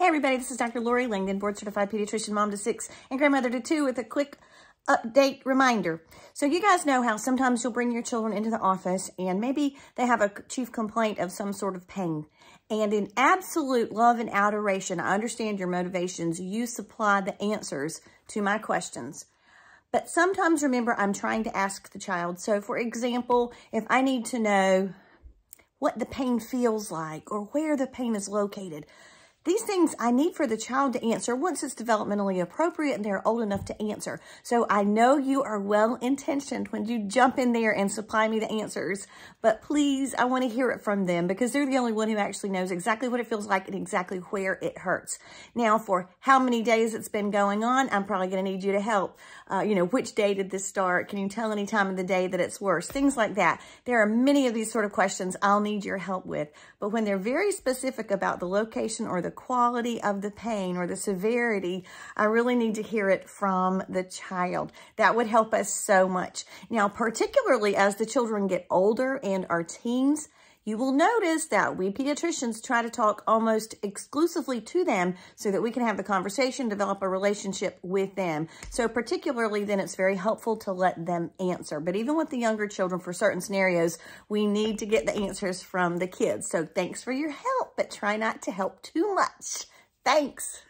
Hey everybody, this is Dr. Lori Langdon, board certified pediatrician, mom to six, and grandmother to two with a quick update reminder. So you guys know how sometimes you'll bring your children into the office and maybe they have a chief complaint of some sort of pain. And in absolute love and adoration, I understand your motivations. You supply the answers to my questions. But sometimes remember, I'm trying to ask the child. So for example, if I need to know what the pain feels like or where the pain is located, these things I need for the child to answer once it's developmentally appropriate and they're old enough to answer. So I know you are well-intentioned when you jump in there and supply me the answers, but please, I want to hear it from them because they're the only one who actually knows exactly what it feels like and exactly where it hurts. Now, for how many days it's been going on, I'm probably going to need you to help. Uh, you know, which day did this start? Can you tell any time of the day that it's worse? Things like that. There are many of these sort of questions I'll need your help with, but when they're very specific about the location or the the quality of the pain or the severity, I really need to hear it from the child. That would help us so much. Now, particularly as the children get older and are teens, you will notice that we pediatricians try to talk almost exclusively to them so that we can have the conversation, develop a relationship with them. So particularly then it's very helpful to let them answer. But even with the younger children for certain scenarios, we need to get the answers from the kids. So thanks for your help, but try not to help too much. Thanks.